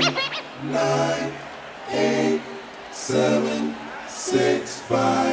nine, eight, seven, six, five,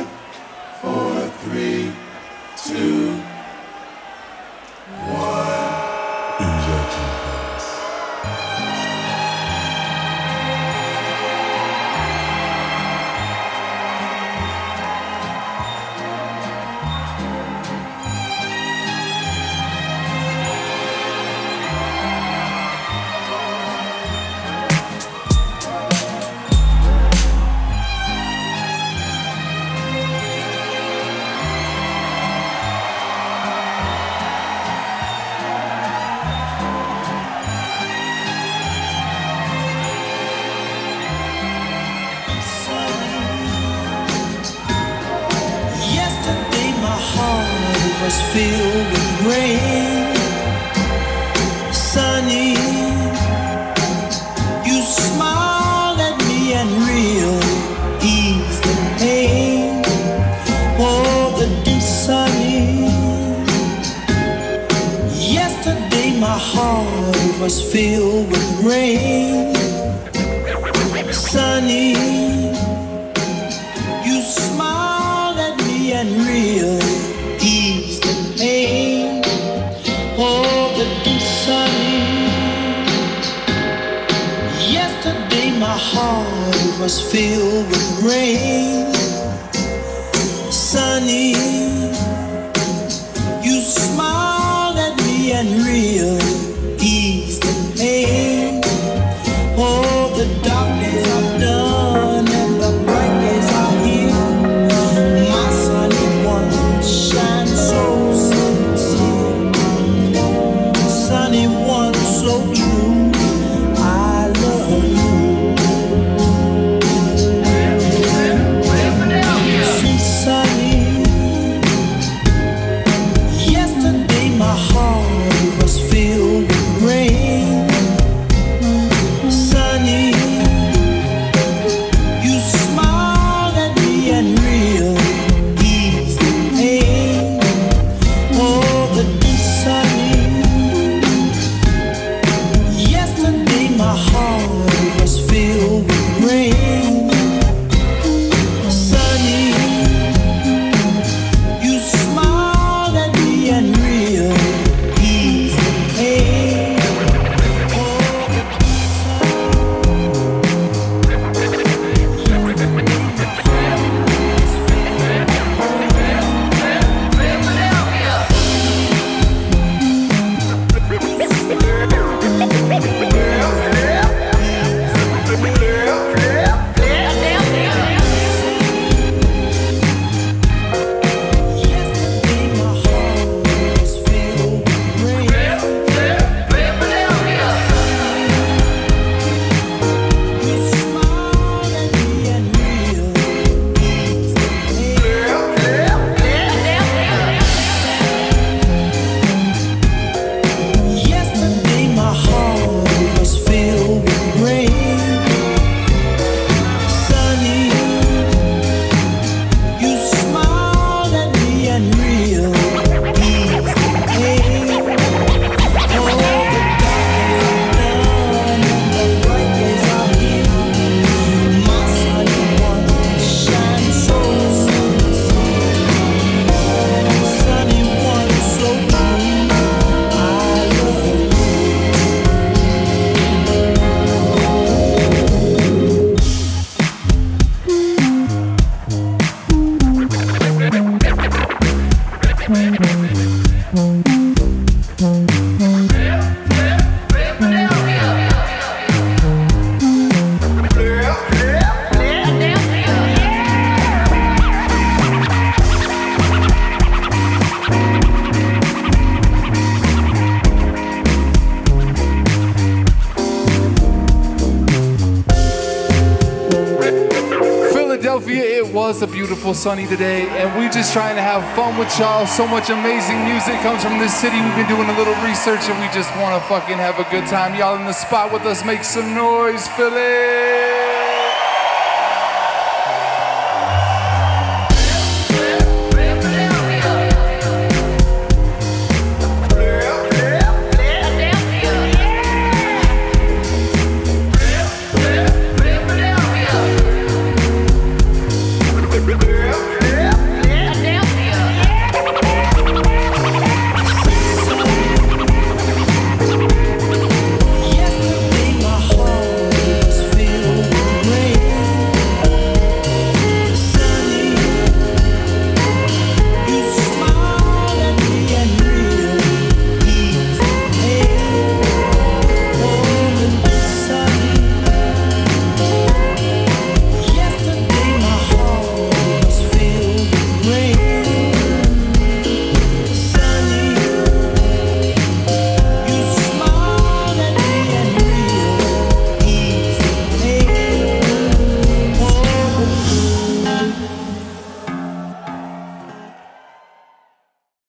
was filled with rain. Sunny, you smiled at me and real eased the pain. Oh, the sunny. Yesterday my heart was filled with rain. Was filled with rain. Sunny, Philadelphia, it was a beautiful sunny today, and we're just trying to have fun with y'all. So much amazing music comes from this city. We've been doing a little research, and we just want to fucking have a good time. Y'all in the spot with us, make some noise, Philly.